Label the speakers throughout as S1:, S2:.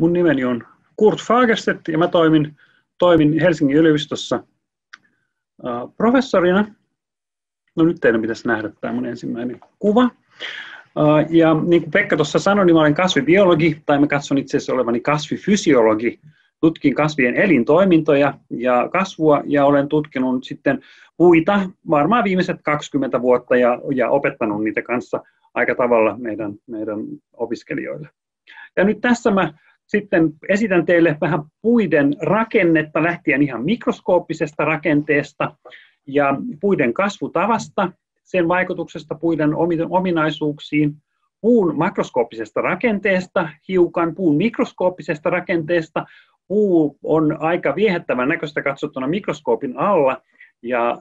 S1: Mun nimeni on Kurt Fagerstedt ja mä toimin, toimin Helsingin yliopistossa uh, professorina. No nyt teidän pitäisi nähdä tämä mun ensimmäinen kuva. Uh, ja niin kuin Pekka tuossa sanoi, niin mä olen kasvibiologi, tai mä katson itse asiassa olevani kasvifysiologi. Tutkin kasvien elintoimintoja ja kasvua, ja olen tutkinut sitten puita varmaan viimeiset 20 vuotta, ja, ja opettanut niitä kanssa aika tavalla meidän, meidän opiskelijoille. Ja nyt tässä mä sitten esitän teille vähän puiden rakennetta lähtien ihan mikroskooppisesta rakenteesta ja puiden kasvutavasta, sen vaikutuksesta puiden ominaisuuksiin, puun makroskooppisesta rakenteesta, hiukan puun mikroskooppisesta rakenteesta. Puu on aika viehättävän näköistä katsottuna mikroskoopin alla, ja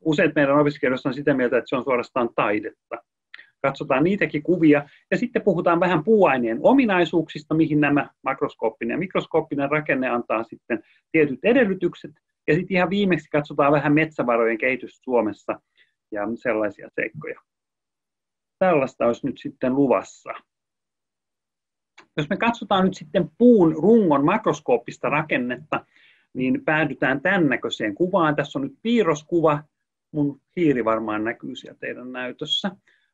S1: useat meidän opiskelijoista on sitä mieltä, että se on suorastaan taidetta katsotaan niitäkin kuvia, ja sitten puhutaan vähän puuaineen ominaisuuksista, mihin nämä makroskooppinen ja mikroskooppinen rakenne antaa sitten tietyt edellytykset, ja sitten ihan viimeksi katsotaan vähän metsävarojen kehitystä Suomessa ja sellaisia seikkoja. Tällaista olisi nyt sitten luvassa. Jos me katsotaan nyt sitten puun rungon makroskooppista rakennetta, niin päädytään tämän näköiseen kuvaan. Tässä on nyt piirroskuva. Mun hiiri varmaan näkyy siellä teidän näytössä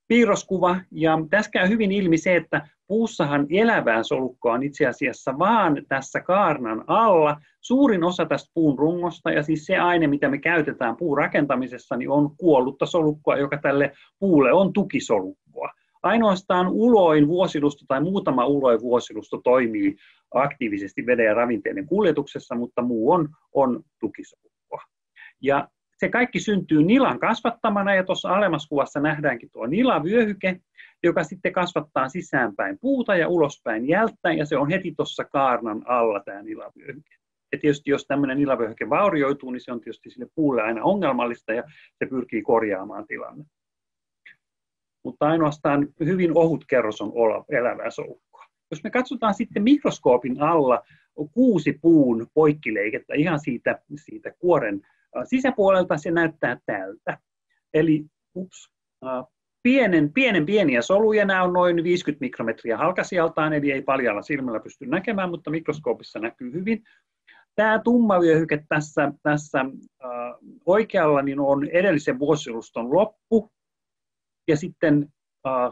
S1: piirroskuva, ja tässä käy hyvin ilmi se, että puussahan elävää solukkoa on itse asiassa vaan tässä kaarnan alla. Suurin osa tästä puun rungosta, ja siis se aine, mitä me käytetään puun rakentamisessa, niin on kuollutta solukkoa, joka tälle puulle on tukisolukkoa. Ainoastaan uloin vuosilusto tai muutama uloin vuosilusto toimii aktiivisesti veden ja ravinteiden kuljetuksessa, mutta muu on, on tukisolukkoa. Ja se kaikki syntyy nilan kasvattamana ja tuossa alemmassa kuvassa nähdäänkin tuo nilavyöhyke, joka sitten kasvattaa sisäänpäin puuta ja ulospäin jälttä ja se on heti tuossa kaarnan alla tämä nilavyöhyke. Ja tietysti jos tämmöinen nilavyöhyke vaurioituu, niin se on tietysti sille puulle aina ongelmallista ja se pyrkii korjaamaan tilannetta. Mutta ainoastaan hyvin ohut kerros on elävää solukkoa. Jos me katsotaan sitten mikroskoopin alla kuusi puun poikkileikettä ihan siitä, siitä kuoren sisäpuolelta se näyttää tältä. Eli ups, pienen, pienen pieniä soluja, nämä on noin 50 mikrometriä halkasijaltaan, eli ei paljalla silmällä pysty näkemään, mutta mikroskoopissa näkyy hyvin. Tämä tumma vyöhyke tässä, tässä äh, oikealla niin on edellisen vuosiluston loppu, ja sitten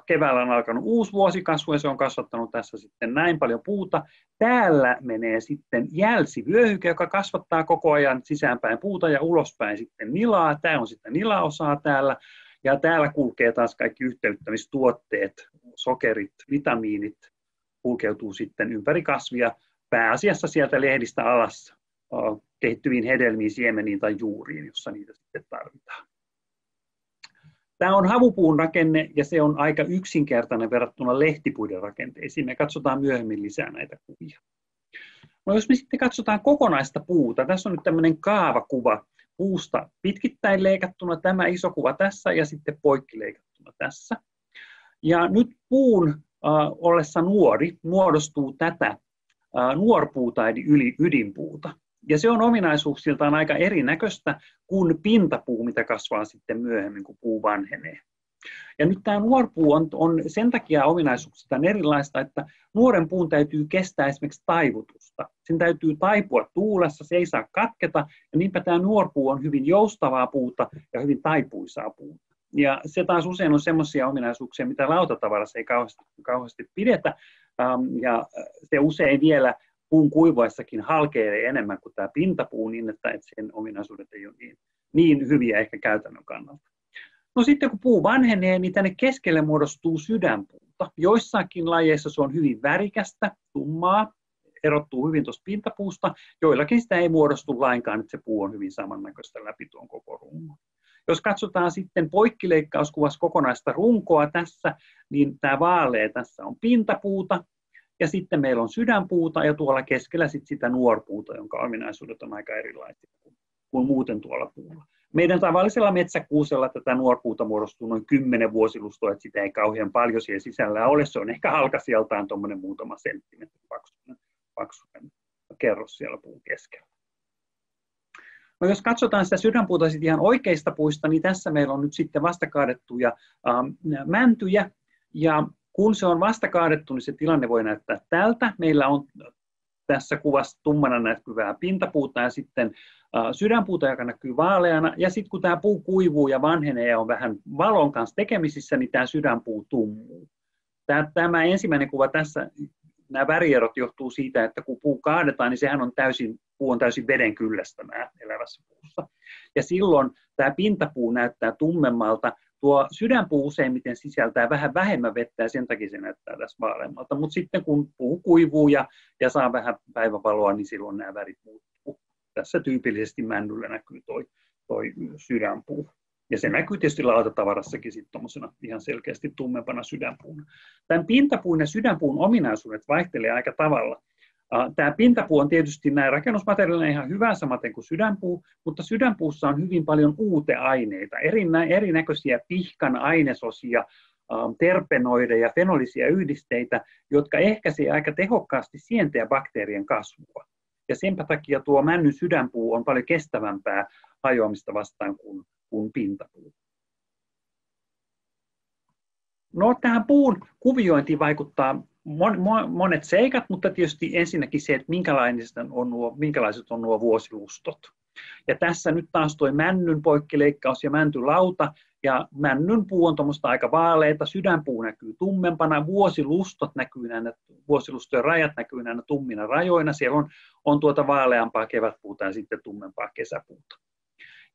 S1: keväällä on alkanut uusi vuosikasvu ja se on kasvattanut tässä sitten näin paljon puuta. Täällä menee sitten jälsivyöhyke, joka kasvattaa koko ajan sisäänpäin puuta ja ulospäin sitten nilaa. Tämä on sitten nilaosaa täällä. Ja täällä kulkee taas kaikki yhteyttämistuotteet, sokerit, vitamiinit, kulkeutuu sitten ympäri kasvia, pääasiassa sieltä lehdistä alas kehittyviin hedelmiin, siemeniin tai juuriin, jossa niitä sitten tarvitaan. Tämä on havupuun rakenne ja se on aika yksinkertainen verrattuna lehtipuiden rakenteisiin. Me katsotaan myöhemmin lisää näitä kuvia. No jos me sitten katsotaan kokonaista puuta, tässä on nyt tämmöinen kaavakuva puusta pitkittäin leikattuna, tämä iso kuva tässä ja sitten poikki leikattuna tässä. Ja nyt puun äh, ollessa nuori muodostuu tätä äh, nuorpuuta eli ydinpuuta. Ja se on ominaisuuksiltaan aika erinäköistä kuin pintapuu, mitä kasvaa sitten myöhemmin, kun puu vanhenee. Ja nyt tämä nuorpuu on, on sen takia ominaisuuksiltaan erilaista, että nuoren puun täytyy kestää esimerkiksi taivutusta. Sen täytyy taipua tuulessa, se ei saa katketa, ja niinpä tämä nuorpuu on hyvin joustavaa puuta ja hyvin taipuisaa puuta. Ja se taas usein on sellaisia ominaisuuksia, mitä lautatavarassa ei kauheasti, kauheasti pidetä, ja se usein vielä puun kuivaessakin halkeaa enemmän kuin tämä pintapuu niin, että, sen ominaisuudet ei ole niin, niin hyviä ehkä käytännön kannalta. No sitten kun puu vanhenee, niin tänne keskelle muodostuu sydänpuuta. Joissakin lajeissa se on hyvin värikästä, tummaa, erottuu hyvin tuosta pintapuusta. Joillakin sitä ei muodostu lainkaan, että se puu on hyvin samannäköistä läpi tuon koko rungon. Jos katsotaan sitten poikkileikkauskuvassa kokonaista runkoa tässä, niin tämä vaalea tässä on pintapuuta, ja sitten meillä on sydänpuuta ja tuolla keskellä sit sitä nuorpuuta, jonka ominaisuudet on aika erilaisia kuin, kuin muuten tuolla puulla. Meidän tavallisella metsäkuusella tätä nuorpuuta muodostuu noin 10 vuosilustoa, että sitä ei kauhean paljon siellä sisällä ole. Se on ehkä halkasijaltaan tuommoinen muutama senttimetri paksuinen, paksuinen kerros siellä puun keskellä. No jos katsotaan sitä sydänpuuta sitten ihan oikeista puista, niin tässä meillä on nyt sitten vastakaadettuja ähm, mäntyjä, ja kun se on vasta kaadettu, niin se tilanne voi näyttää tältä. Meillä on tässä kuvassa tummana näkyvää pintapuuta ja sitten sydänpuuta, joka näkyy vaaleana. Ja sitten kun tämä puu kuivuu ja vanhenee ja on vähän valon kanssa tekemisissä, niin tämä sydänpuu tummuu. Tämä ensimmäinen kuva tässä, nämä värierot johtuu siitä, että kun puu kaadetaan, niin sehän on täysin, puu on täysin veden kyllästämää elävässä puussa. Ja silloin tämä pintapuu näyttää tummemmalta, tuo sydänpuu useimmiten sisältää vähän vähemmän vettä ja sen takia se näyttää tässä vaaleammalta. Mutta sitten kun puu kuivuu ja, ja saa vähän päivävaloa, niin silloin nämä värit muuttuu. Tässä tyypillisesti männyllä näkyy toi, toi sydänpuu. Ja se näkyy tietysti lautatavarassakin sitten ihan selkeästi tummempana sydänpuuna. Tämän pintapuun ja sydänpuun ominaisuudet vaihtelee aika tavalla. Tämä pintapuu on tietysti näin rakennusmateriaalina ihan hyvä samaten kuin sydänpuu, mutta sydänpuussa on hyvin paljon uuteaineita, erinäköisiä pihkan ainesosia, terpenoideja, fenolisia yhdisteitä, jotka ehkäisevät aika tehokkaasti sienten ja bakteerien kasvua. Ja sen takia tuo männyn sydänpuu on paljon kestävämpää hajoamista vastaan kuin, kuin pintapuu. No, tähän puun kuviointiin vaikuttaa mon, mon, monet seikat, mutta tietysti ensinnäkin se, että minkälaiset on nuo, minkälaiset on nuo vuosilustot. Ja tässä nyt taas tuo männyn poikkileikkaus ja mäntylauta, ja männyn puu on tuommoista aika vaaleita, sydänpuu näkyy tummempana, vuosilustot näkyy näinä, vuosilustojen rajat näkyy näinä tummina rajoina, siellä on, on tuota vaaleampaa kevätpuuta ja sitten tummempaa kesäpuuta.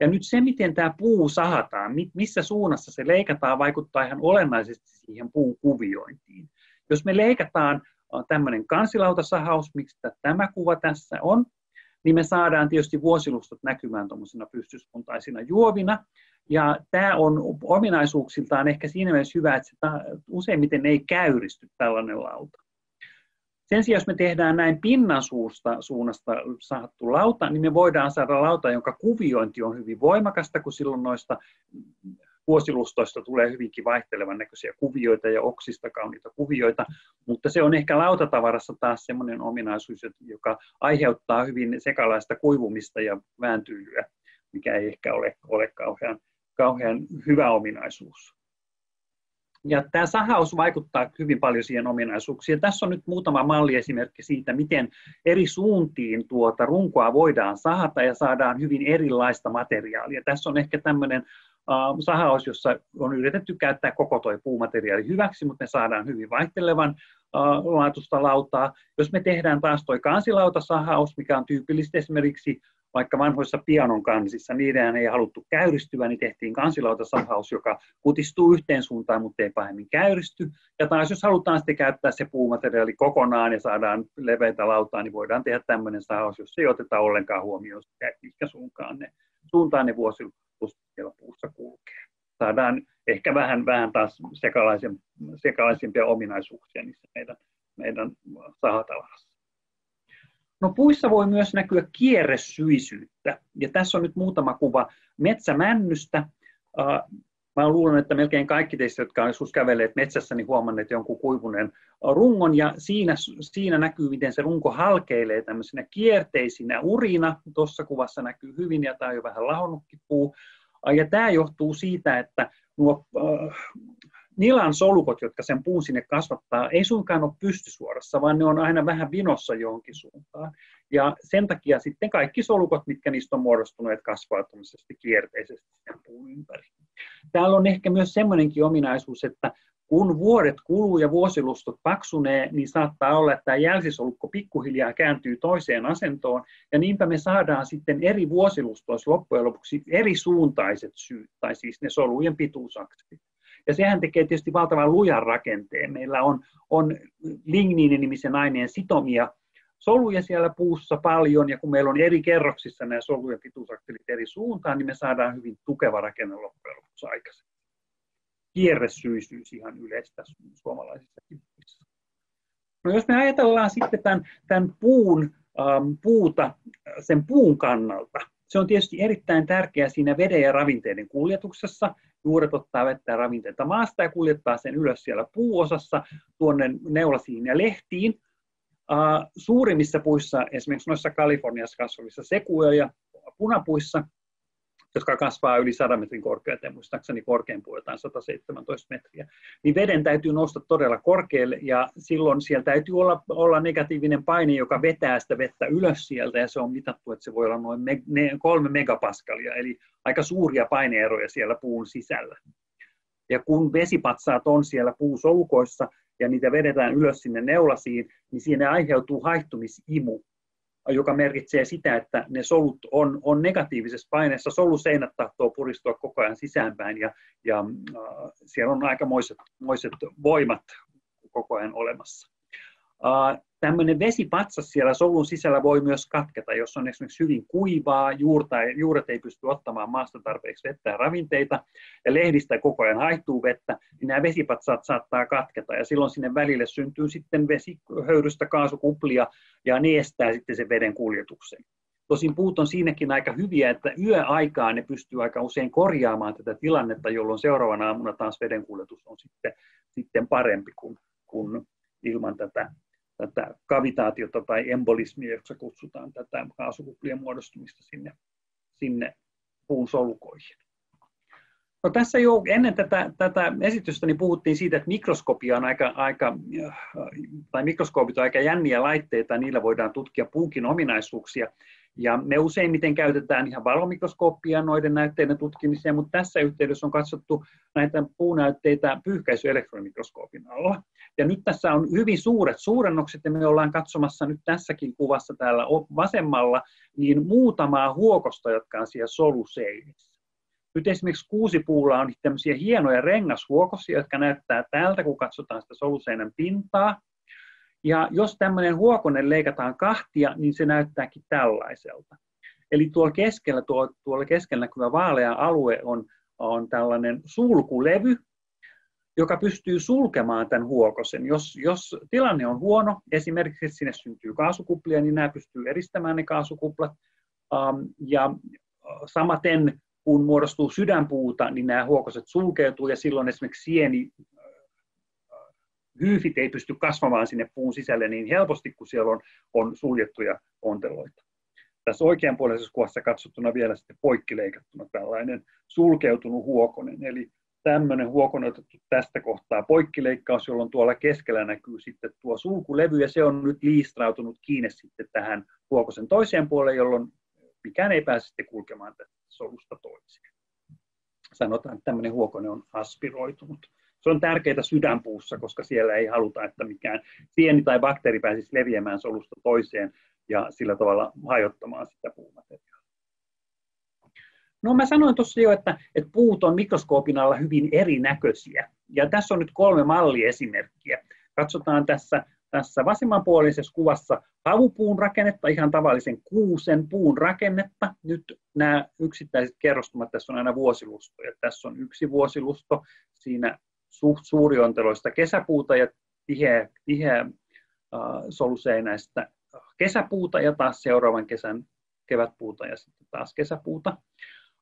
S1: Ja nyt se, miten tämä puu sahataan, missä suunnassa se leikataan, vaikuttaa ihan olennaisesti siihen puun kuviointiin. Jos me leikataan tämmöinen kansilautasahaus, miksi tämä kuva tässä on, niin me saadaan tietysti vuosilustot näkymään tuommoisena pystyspuntaisina juovina. Ja tämä on ominaisuuksiltaan ehkä siinä mielessä hyvä, että se useimmiten ei käyristy tällainen lauta. Sen sijaan, jos me tehdään näin pinnan suusta, suunnasta saattu lauta, niin me voidaan saada lauta, jonka kuviointi on hyvin voimakasta, kun silloin noista vuosilustoista tulee hyvinkin vaihtelevan näköisiä kuvioita ja oksista kauniita kuvioita, mutta se on ehkä lautatavarassa taas sellainen ominaisuus, joka aiheuttaa hyvin sekalaista kuivumista ja vääntyilyä, mikä ei ehkä ole, ole kauhean, kauhean hyvä ominaisuus. Ja tämä sahaus vaikuttaa hyvin paljon siihen ominaisuuksiin. Tässä on nyt muutama malliesimerkki siitä, miten eri suuntiin tuota runkoa voidaan sahata ja saadaan hyvin erilaista materiaalia. Tässä on ehkä tämmöinen sahaus, jossa on yritetty käyttää koko tuo puumateriaali hyväksi, mutta me saadaan hyvin vaihtelevan laatusta lautaa. Jos me tehdään taas tuo kansilautasahaus, mikä on tyypillistä esimerkiksi vaikka vanhoissa pianon kansissa, niiden ei haluttu käyristyä, niin tehtiin kansilautasahaus, joka kutistuu yhteen suuntaan, mutta ei pahemmin käyristy. Ja taas jos halutaan sitten käyttää se puumateriaali kokonaan ja saadaan leveitä lautaa, niin voidaan tehdä tämmöinen sahaus, jossa ei oteta ollenkaan huomioon sitä, mikä suuntaan ne, suuntaan ne siellä puussa kulkee. Saadaan ehkä vähän, vähän taas sekalaisen, sekalaisimpia ominaisuuksia niissä meidän, meidän sahatavarassa. No puissa voi myös näkyä kierresyisyyttä. Ja tässä on nyt muutama kuva metsämännystä. Mä luulen, että melkein kaikki teistä, jotka ovat kävelleet metsässä, niin huomanneet jonkun kuivuneen rungon, ja siinä, siinä näkyy, miten se runko halkeilee tämmöisenä kierteisinä urina. Tuossa kuvassa näkyy hyvin, ja tämä on jo vähän lahonnutkin puu. Ja tämä johtuu siitä, että nuo nilan solukot, jotka sen puun sinne kasvattaa, ei suinkaan ole pystysuorassa, vaan ne on aina vähän vinossa johonkin suuntaan. Ja sen takia sitten kaikki solukot, mitkä niistä on muodostuneet, kasvaa kierteisesti sen puun ympäri. Täällä on ehkä myös semmoinenkin ominaisuus, että kun vuodet kuluu ja vuosilustot paksunee, niin saattaa olla, että tämä jälsisolukko pikkuhiljaa kääntyy toiseen asentoon, ja niinpä me saadaan sitten eri vuosilustoissa loppujen lopuksi eri suuntaiset syyt, tai siis ne solujen pituusakselit. Ja sehän tekee tietysti valtavan lujan rakenteen. Meillä on, on ligniini-nimisen aineen sitomia soluja siellä puussa paljon, ja kun meillä on eri kerroksissa nämä solujen pituusakselit eri suuntaan, niin me saadaan hyvin tukeva rakenne loppujen lopuksi aikaisemmin kierresyisyys ihan yleistä suomalaisissa puissa. No jos me ajatellaan sitten tämän, tämän puun, ähm, puuta sen puun kannalta, se on tietysti erittäin tärkeää siinä veden ja ravinteiden kuljetuksessa. Juuret ottaa vettä ja ravinteita maasta ja kuljettaa sen ylös siellä puuosassa tuonne neulasiin ja lehtiin. Suurimmissa puissa, esimerkiksi noissa Kaliforniassa kasvavissa sekuja ja punapuissa, jotka kasvaa yli 100 metrin korkeuteen, muistaakseni korkein jotain 117 metriä, niin veden täytyy nousta todella korkealle ja silloin siellä täytyy olla, olla negatiivinen paine, joka vetää sitä vettä ylös sieltä ja se on mitattu, että se voi olla noin me, ne, kolme megapaskalia, eli aika suuria paineeroja siellä puun sisällä. Ja kun vesipatsaat on siellä puusolukoissa ja niitä vedetään ylös sinne neulasiin, niin siinä aiheutuu haihtumisimu, joka merkitsee sitä, että ne solut on, on negatiivisessa paineessa. Soluseinät tahtoo puristua koko ajan sisäänpäin ja, ja äh, siellä on aikamoiset moiset voimat koko ajan olemassa. Äh, tämmöinen vesipatsas siellä solun sisällä voi myös katketa, jos on esimerkiksi hyvin kuivaa, juurta, juuret ei pysty ottamaan maasta tarpeeksi vettä ja ravinteita, ja lehdistä koko ajan haihtuu vettä, niin nämä vesipatsaat saattaa katketa, ja silloin sinne välille syntyy sitten vesihöyrystä kaasukuplia, ja ne estää sitten sen veden kuljetuksen. Tosin puut on siinäkin aika hyviä, että yöaikaan ne pystyy aika usein korjaamaan tätä tilannetta, jolloin seuraavana aamuna taas vedenkuljetus on sitten, sitten parempi kuin, kuin ilman tätä tätä kavitaatiota tai embolismia, jossa kutsutaan tätä kaasukuplien muodostumista sinne, sinne puun solukoihin. No tässä jo ennen tätä, tätä esitystä niin puhuttiin siitä, että mikroskopia on aika, aika, tai mikroskoopit on aika jänniä laitteita, niillä voidaan tutkia puunkin ominaisuuksia. Ja me useimmiten käytetään ihan valomikroskooppia noiden näytteiden tutkimiseen, mutta tässä yhteydessä on katsottu näitä puunäytteitä pyyhkäisyelektronimikroskoopin alla. Ja nyt tässä on hyvin suuret suurennokset, ja me ollaan katsomassa nyt tässäkin kuvassa täällä vasemmalla, niin muutamaa huokosta, jotka on siellä soluseinissä. Nyt esimerkiksi kuusipuulla on tämmöisiä hienoja rengashuokosia, jotka näyttää täältä, kun katsotaan sitä soluseinän pintaa. Ja jos tämmöinen huokonen leikataan kahtia, niin se näyttääkin tällaiselta. Eli tuolla keskellä, tuolla, tuolla keskellä näkyvä vaalea alue on, on tällainen sulkulevy, joka pystyy sulkemaan tämän huokosen. Jos, jos tilanne on huono, esimerkiksi että sinne syntyy kaasukuplia, niin nämä pystyy eristämään ne kaasukuplat. Um, ja samaten kun muodostuu sydänpuuta, niin nämä huokoset sulkeutuu ja silloin esimerkiksi sieni hyyfit ei pysty kasvamaan sinne puun sisälle niin helposti, kun siellä on, on suljettuja onteloita. Tässä oikeanpuoleisessa kuvassa katsottuna vielä sitten poikkileikattuna tällainen sulkeutunut huokonen, eli tämmöinen huokonen otettu tästä kohtaa poikkileikkaus, jolloin tuolla keskellä näkyy sitten tuo sulkulevy, ja se on nyt liistrautunut kiinni sitten tähän huokosen toiseen puoleen, jolloin mikään ei pääse sitten kulkemaan tästä solusta toiseen. Sanotaan, että tämmöinen huokonen on aspiroitunut. Se on tärkeää sydänpuussa, koska siellä ei haluta, että mikään sieni tai bakteeri pääsisi leviämään solusta toiseen ja sillä tavalla hajottamaan sitä puumateriaalia. No mä sanoin tuossa jo, että, että puut on mikroskoopin alla hyvin erinäköisiä. Ja tässä on nyt kolme malliesimerkkiä. Katsotaan tässä, tässä vasemmanpuolisessa kuvassa havupuun rakennetta, ihan tavallisen kuusen puun rakennetta. Nyt nämä yksittäiset kerrostumat, tässä on aina vuosilustoja. Tässä on yksi vuosilusto, siinä suht suurionteloista kesäpuuta ja tiheä, tiheä uh, soluseinäistä kesäpuuta ja taas seuraavan kesän kevätpuuta ja sitten taas kesäpuuta.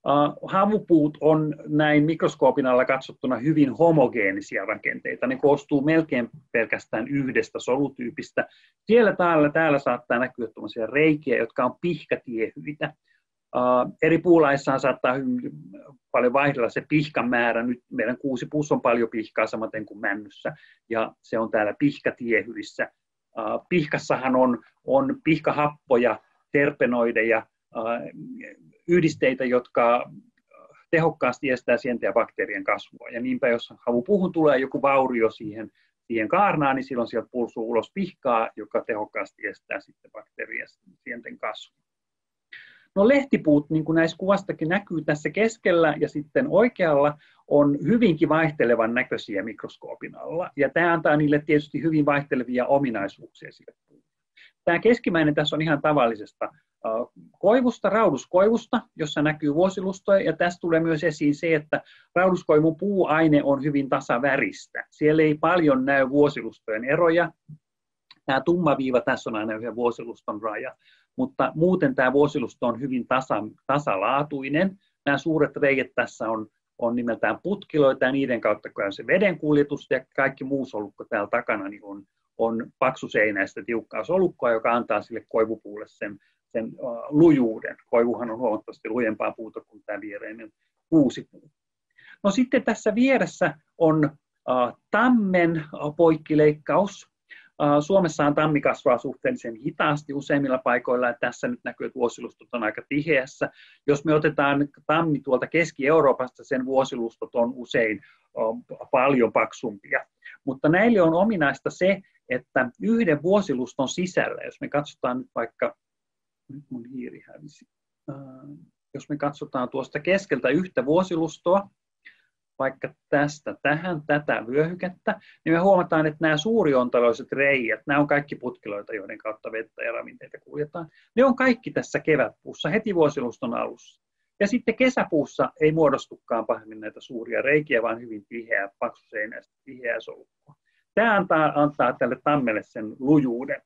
S1: Uh, havupuut on näin mikroskoopin alla katsottuna hyvin homogeenisia rakenteita. Ne koostuu melkein pelkästään yhdestä solutyypistä. Siellä täällä, täällä saattaa näkyä reikiä, jotka on pihkatiehyitä. Uh, eri puulaissaan saattaa hyvin paljon vaihdella se pihkan määrä. Nyt meidän kuusi puus on paljon pihkaa samaten kuin männyssä, ja se on täällä pihkatiehyissä. Uh, pihkassahan on, on pihkahappoja, terpenoideja, uh, yhdisteitä, jotka tehokkaasti estää sienten ja bakteerien kasvua. Ja niinpä jos havupuuhun tulee joku vaurio siihen, siihen kaarnaan, niin silloin sieltä pulsuu ulos pihkaa, joka tehokkaasti estää sitten bakteerien sienten kasvua. No lehtipuut, niin kuin näissä kuvastakin näkyy tässä keskellä ja sitten oikealla, on hyvinkin vaihtelevan näköisiä mikroskoopin alla. Ja tämä antaa niille tietysti hyvin vaihtelevia ominaisuuksia sille puulle. Tämä keskimmäinen tässä on ihan tavallisesta koivusta, rauduskoivusta, jossa näkyy vuosilustoja, ja tässä tulee myös esiin se, että rauduskoivun puuaine on hyvin tasaväristä. Siellä ei paljon näy vuosilustojen eroja. Tämä tumma viiva tässä on aina yhden vuosiluston raja, mutta muuten tämä vuosilusto on hyvin tasa, tasalaatuinen. Nämä suuret reijät tässä on, on nimeltään putkiloita, ja niiden kautta käy se vedenkuljetus, ja kaikki muu solukko täällä takana niin on, on paksuseinäistä tiukkaa solukkoa, joka antaa sille koivupuulle sen, sen lujuuden. Koivuhan on huomattavasti lujempaa puuta kuin tämä viereinen kuusipuu. No sitten tässä vieressä on uh, tammen poikkileikkaus. Suomessahan tammi kasvaa suhteellisen hitaasti useimmilla paikoilla, ja tässä nyt näkyy, että vuosilustot on aika tiheässä. Jos me otetaan tammi tuolta Keski-Euroopasta, sen vuosilustot on usein paljon paksumpia. Mutta näille on ominaista se, että yhden vuosiluston sisällä, jos me katsotaan nyt vaikka, nyt mun hiiri hävisi, jos me katsotaan tuosta keskeltä yhtä vuosilustoa, vaikka tästä tähän tätä vyöhykettä, niin me huomataan, että nämä suuriontaloiset reijät, nämä on kaikki putkiloita, joiden kautta vettä ja ravinteita kuljetaan. Ne on kaikki tässä kevätpuussa heti vuosiluston alussa. Ja sitten kesäpuussa ei muodostukaan pahemmin näitä suuria reikiä, vaan hyvin tiheää, paksuseinäistä, tiheää solukkoa. Tämä antaa, antaa tälle tammelle sen lujuuden.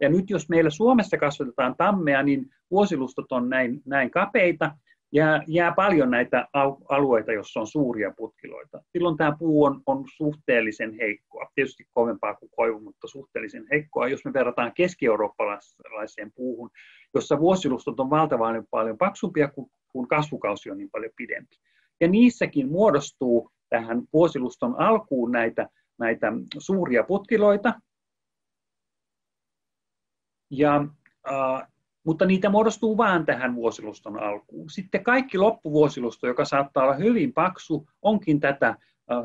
S1: Ja nyt jos meillä Suomessa kasvatetaan tammea, niin vuosilustot on näin, näin kapeita, jää, jää paljon näitä alueita, joissa on suuria putkiloita. Silloin tämä puu on, on suhteellisen heikkoa, tietysti kovempaa kuin koivu, mutta suhteellisen heikkoa. Jos me verrataan keski-eurooppalaiseen puuhun, jossa vuosilustot on valtavan paljon paksumpia, kun, kun kasvukausi on niin paljon pidempi. Ja niissäkin muodostuu tähän vuosiluston alkuun näitä, näitä suuria putkiloita, ja mutta niitä muodostuu vain tähän vuosiluston alkuun. Sitten kaikki loppuvuosilusto, joka saattaa olla hyvin paksu, onkin tätä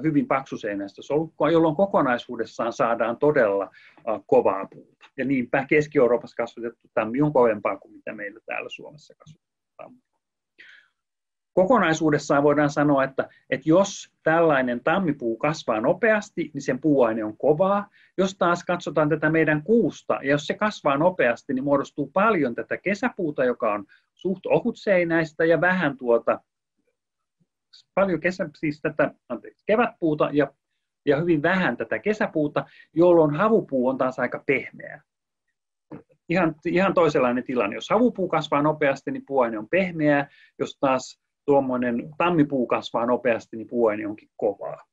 S1: hyvin paksuseinäistä solukkoa, jolloin kokonaisuudessaan saadaan todella kovaa puuta. Ja niinpä Keski-Euroopassa kasvatettu tammi on kovempaa kuin mitä meillä täällä Suomessa kasvatetaan kokonaisuudessaan voidaan sanoa, että, että jos tällainen tammipuu kasvaa nopeasti, niin sen puuaine on kovaa. Jos taas katsotaan tätä meidän kuusta, ja jos se kasvaa nopeasti, niin muodostuu paljon tätä kesäpuuta, joka on suht ohutseinäistä ja vähän tuota, paljon kesä, siis tätä, anteeksi, kevätpuuta ja, ja hyvin vähän tätä kesäpuuta, jolloin havupuu on taas aika pehmeä. Ihan, ihan toisenlainen tilanne. Jos havupuu kasvaa nopeasti, niin puuaine on pehmeää. Jos taas tuommoinen tammipuu kasvaa nopeasti, niin puuaine onkin kovaa.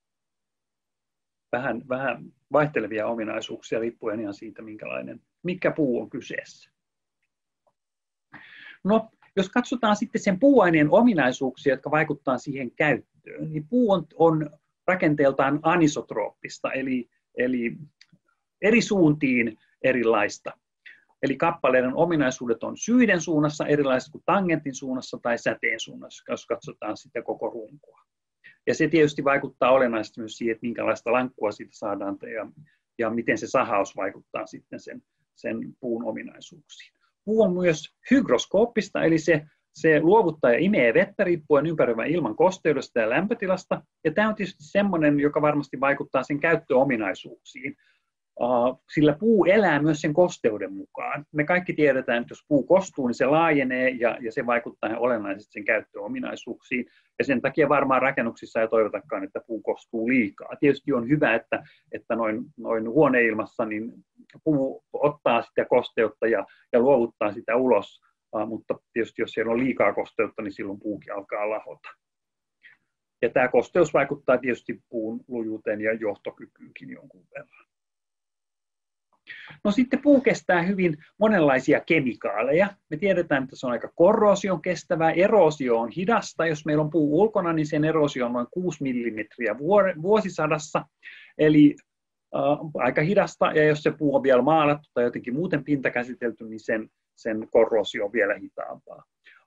S1: Vähän, vähän vaihtelevia ominaisuuksia riippuen ihan siitä, minkälainen, mikä puu on kyseessä. No, jos katsotaan sitten sen puuaineen ominaisuuksia, jotka vaikuttavat siihen käyttöön, niin puu on, on rakenteeltaan anisotrooppista, eli, eli eri suuntiin erilaista. Eli kappaleiden ominaisuudet on syiden suunnassa erilaiset kuin tangentin suunnassa tai säteen suunnassa, jos katsotaan sitä koko runkoa. Ja se tietysti vaikuttaa olennaisesti myös siihen, että minkälaista lankkua siitä saadaan ja, ja miten se sahaus vaikuttaa sitten sen, sen puun ominaisuuksiin. Puu on myös hygroskooppista, eli se, se luovuttaa ja imee vettä riippuen ympäröivän ilman kosteudesta ja lämpötilasta. Ja tämä on tietysti sellainen, joka varmasti vaikuttaa sen käyttöominaisuuksiin sillä puu elää myös sen kosteuden mukaan. Me kaikki tiedetään, että jos puu kostuu, niin se laajenee ja, ja se vaikuttaa olennaisesti sen käyttöominaisuuksiin. Ja sen takia varmaan rakennuksissa ei toivotakaan, että puu kostuu liikaa. Tietysti on hyvä, että, että noin, noin huoneilmassa niin puu ottaa sitä kosteutta ja, ja luovuttaa sitä ulos, mutta tietysti jos siellä on liikaa kosteutta, niin silloin puukin alkaa lahota. Ja tämä kosteus vaikuttaa tietysti puun lujuuteen ja johtokykyynkin jonkun verran. No sitten puu kestää hyvin monenlaisia kemikaaleja. Me tiedetään, että se on aika korrosion kestävää. Erosio on hidasta. Jos meillä on puu ulkona, niin sen erosio on noin 6 mm vuosisadassa. Eli äh, aika hidasta. Ja jos se puu on vielä maalattu tai jotenkin muuten pintakäsitelty, niin sen, sen korrosio on vielä hitaampaa.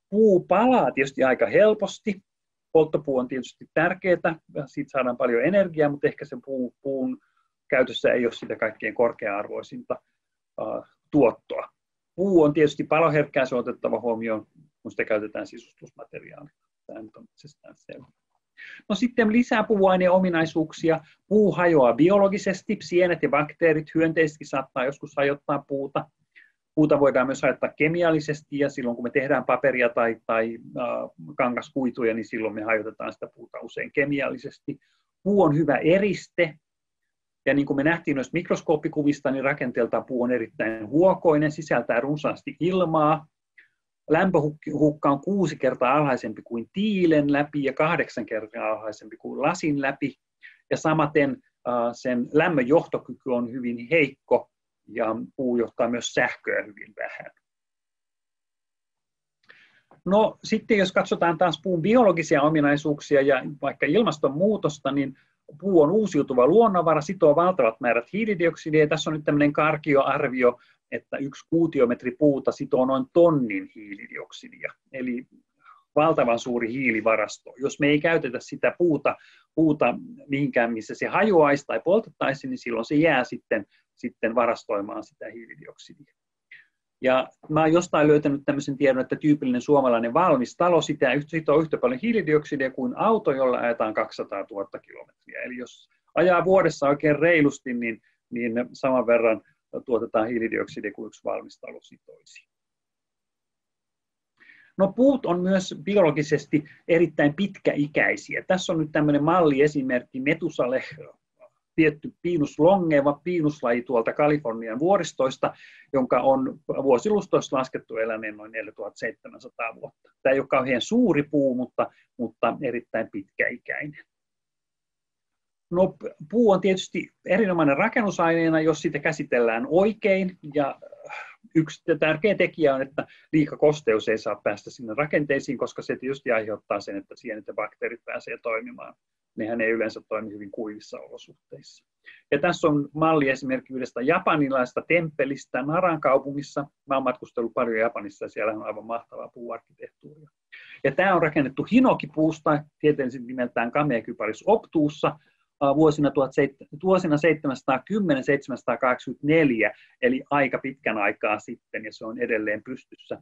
S1: Puu palaa tietysti aika helposti. Polttopuu on tietysti tärkeää, siitä saadaan paljon energiaa, mutta ehkä sen puu, puun käytössä ei ole sitä kaikkein korkea-arvoisinta tuottoa. Puu on tietysti paloherkkää, se on otettava huomioon, kun sitä käytetään sisustusmateriaalina. Tämä nyt on itsestään selvä. No sitten lisää puuaineen ominaisuuksia. Puu hajoaa biologisesti, sienet ja bakteerit, hyönteisetkin saattaa joskus hajottaa puuta. Puuta voidaan myös hajottaa kemiallisesti ja silloin kun me tehdään paperia tai, tai äh, kangaskuituja, niin silloin me hajotetaan sitä puuta usein kemiallisesti. Puu on hyvä eriste, ja niin kuin me nähtiin noista mikroskooppikuvista, niin rakenteeltaan puu on erittäin huokoinen, sisältää runsaasti ilmaa. Lämpöhukka on kuusi kertaa alhaisempi kuin tiilen läpi ja kahdeksan kertaa alhaisempi kuin lasin läpi. Ja samaten sen lämmön johtokyky on hyvin heikko ja puu johtaa myös sähköä hyvin vähän. No sitten jos katsotaan taas puun biologisia ominaisuuksia ja vaikka ilmastonmuutosta, niin puu on uusiutuva luonnonvara, sitoo valtavat määrät hiilidioksidia. Tässä on nyt tämmöinen karkioarvio, että yksi kuutiometri puuta sitoo noin tonnin hiilidioksidia, eli valtavan suuri hiilivarasto. Jos me ei käytetä sitä puuta, puuta mihinkään, missä se hajoaisi tai poltettaisiin, niin silloin se jää sitten, sitten varastoimaan sitä hiilidioksidia. Ja mä oon jostain löytänyt tämmöisen tiedon, että tyypillinen suomalainen valmis talo sitä sitoo yhtä paljon hiilidioksidia kuin auto, jolla ajetaan 200 000 kilometriä. Eli jos ajaa vuodessa oikein reilusti, niin, niin saman verran tuotetaan hiilidioksidia kuin yksi valmis talo sitoisi. No puut on myös biologisesti erittäin pitkäikäisiä. Tässä on nyt tämmöinen malliesimerkki Metusale tietty Pinus longeva piinuslaji tuolta Kalifornian vuoristoista, jonka on vuosilustoissa laskettu eläneen noin 4700 vuotta. Tämä ei ole kauhean suuri puu, mutta, mutta erittäin pitkäikäinen. No, puu on tietysti erinomainen rakennusaineena, jos sitä käsitellään oikein, ja yksi tärkeä tekijä on, että liika kosteus ei saa päästä sinne rakenteisiin, koska se tietysti aiheuttaa sen, että sienet ja bakteerit pääsee toimimaan nehän ei yleensä toimi hyvin kuivissa olosuhteissa. Ja tässä on malli esimerkiksi yhdestä japanilaista temppelistä Naran kaupungissa. Mä olen matkustellut paljon Japanissa ja siellä on aivan mahtavaa puuarkkitehtuuria. Ja tämä on rakennettu hinokipuusta, tieteellisesti nimeltään Kameakyparis obtuussa, vuosina, 710-784, eli aika pitkän aikaa sitten, ja se on edelleen pystyssä.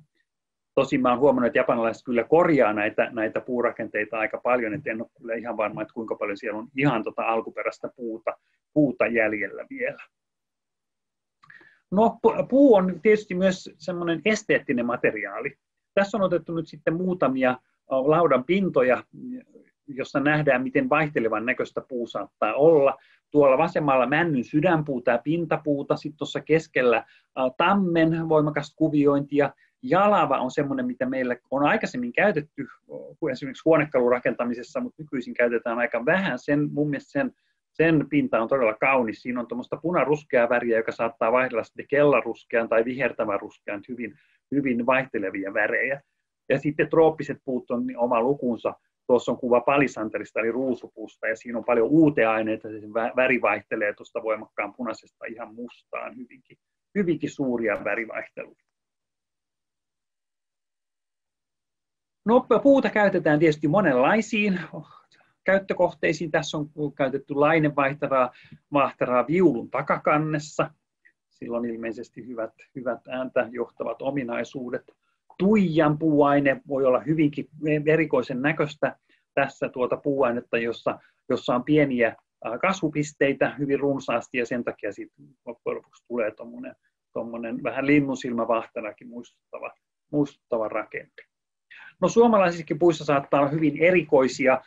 S1: Tosin mä olen huomannut, että japanilaiset kyllä korjaa näitä, näitä puurakenteita aika paljon, että en ole kyllä ihan varma, että kuinka paljon siellä on ihan tota alkuperäistä puuta, puuta jäljellä vielä. No, puu on tietysti myös semmoinen esteettinen materiaali. Tässä on otettu nyt sitten muutamia laudan pintoja, jossa nähdään, miten vaihtelevan näköistä puu saattaa olla. Tuolla vasemmalla männyn sydänpuuta ja pintapuuta, sitten tuossa keskellä tammen voimakasta kuviointia, Jalava on semmoinen, mitä meillä on aikaisemmin käytetty esimerkiksi huonekalurakentamisessa, mutta nykyisin käytetään aika vähän. Sen, mun mielestä sen, sen pinta on todella kaunis. Siinä on tuommoista punaruskeaa väriä, joka saattaa vaihdella sitten kellaruskean tai vihertävän ruskean, hyvin, hyvin vaihtelevia värejä. Ja sitten trooppiset puut on oma lukunsa. Tuossa on kuva palisanterista eli ruusupuusta ja siinä on paljon uuteaineita, se väri vaihtelee tuosta voimakkaan punaisesta ihan mustaan hyvinkin, hyvinkin suuria värivaihteluja. No, puuta käytetään tietysti monenlaisiin käyttökohteisiin. Tässä on käytetty lainevaihteraa vaihteraa viulun takakannessa. Sillä on ilmeisesti hyvät, hyvät ääntä johtavat ominaisuudet. Tuijan puuaine voi olla hyvinkin erikoisen näköistä. Tässä tuota puuainetta, jossa, jossa on pieniä kasvupisteitä hyvin runsaasti ja sen takia loppujen lopuksi tulee tuommoinen vähän linnunsilmävahterakin muistuttava, muistuttava rakenne. No suomalaisissakin puissa saattaa olla hyvin erikoisia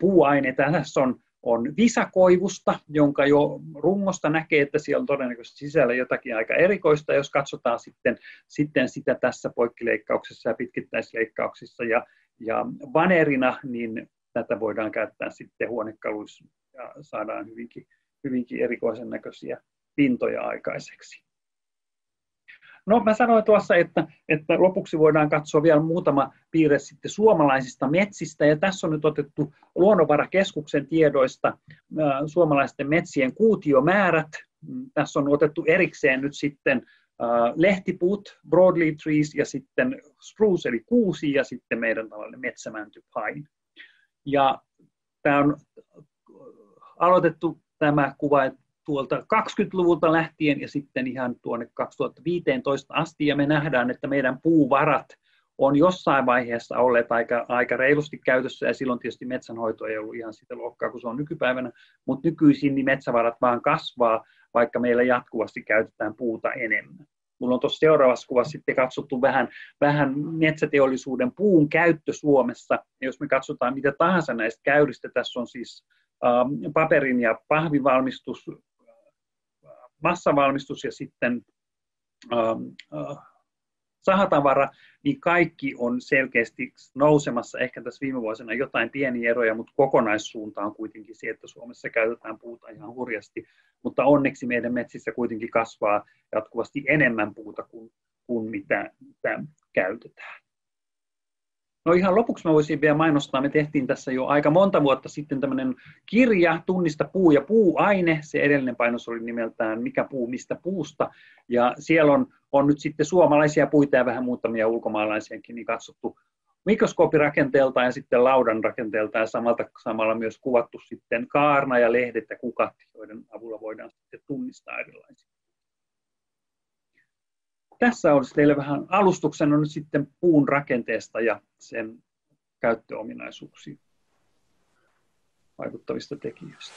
S1: puuaineita. Tässä on, on visakoivusta, jonka jo rungosta näkee, että siellä on todennäköisesti sisällä jotakin aika erikoista, jos katsotaan sitten, sitten sitä tässä poikkileikkauksessa ja pitkittäisleikkauksissa. Ja, ja vanerina, niin tätä voidaan käyttää sitten huonekaluissa ja saadaan hyvinkin, hyvinkin erikoisen näköisiä pintoja aikaiseksi. No mä sanoin tuossa, että, että lopuksi voidaan katsoa vielä muutama piirre sitten suomalaisista metsistä, ja tässä on nyt otettu Luonnonvarakeskuksen tiedoista suomalaisten metsien kuutiomäärät. Tässä on otettu erikseen nyt sitten lehtipuut, broadleaf trees ja sitten spruce eli kuusi ja sitten meidän tällainen metsämänty pine. Ja tämä on aloitettu tämä kuva, että tuolta 20-luvulta lähtien ja sitten ihan tuonne 2015 asti, ja me nähdään, että meidän puuvarat on jossain vaiheessa olleet aika, aika reilusti käytössä, ja silloin tietysti metsänhoito ei ollut ihan sitä luokkaa kuin se on nykypäivänä, mutta nykyisin niin metsävarat vaan kasvaa, vaikka meillä jatkuvasti käytetään puuta enemmän. Mulla on tuossa seuraavassa kuvassa sitten katsottu vähän, vähän metsäteollisuuden puun käyttö Suomessa. Ja jos me katsotaan mitä tahansa näistä käydystä, tässä on siis ähm, paperin ja pahvin valmistus, massavalmistus ja sitten ähm, äh, sahatavara, niin kaikki on selkeästi nousemassa. Ehkä tässä viime vuosina jotain pieniä eroja, mutta kokonaissuunta on kuitenkin se, että Suomessa käytetään puuta ihan hurjasti. Mutta onneksi meidän metsissä kuitenkin kasvaa jatkuvasti enemmän puuta kuin, kuin mitä, mitä käytetään. No ihan lopuksi mä voisin vielä mainostaa, me tehtiin tässä jo aika monta vuotta sitten tämmöinen kirja, Tunnista puu ja puuaine. Se edellinen painos oli nimeltään Mikä puu mistä puusta. Ja siellä on, on nyt sitten suomalaisia puita ja vähän muutamia ulkomaalaisiakin niin katsottu mikroskoopirakenteelta ja sitten laudan rakenteelta ja samalta, samalla myös kuvattu sitten kaarna ja lehdet ja kukat, joiden avulla voidaan sitten tunnistaa erilaisia tässä olisi teille vähän alustuksena nyt sitten puun rakenteesta ja sen käyttöominaisuuksiin vaikuttavista tekijöistä.